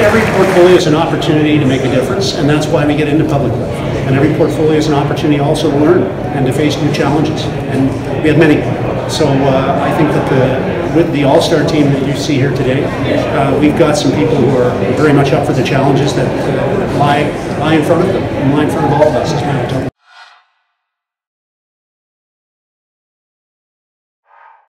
every portfolio is an opportunity to make a difference, and that's why we get into public life. And every portfolio is an opportunity also to learn and to face new challenges. And we had many. So uh, I think that the, with the all-star team that you see here today, uh, we've got some people who are very much up for the challenges that uh, lie, lie in front of them, and lie in front of all of us as Manitoba.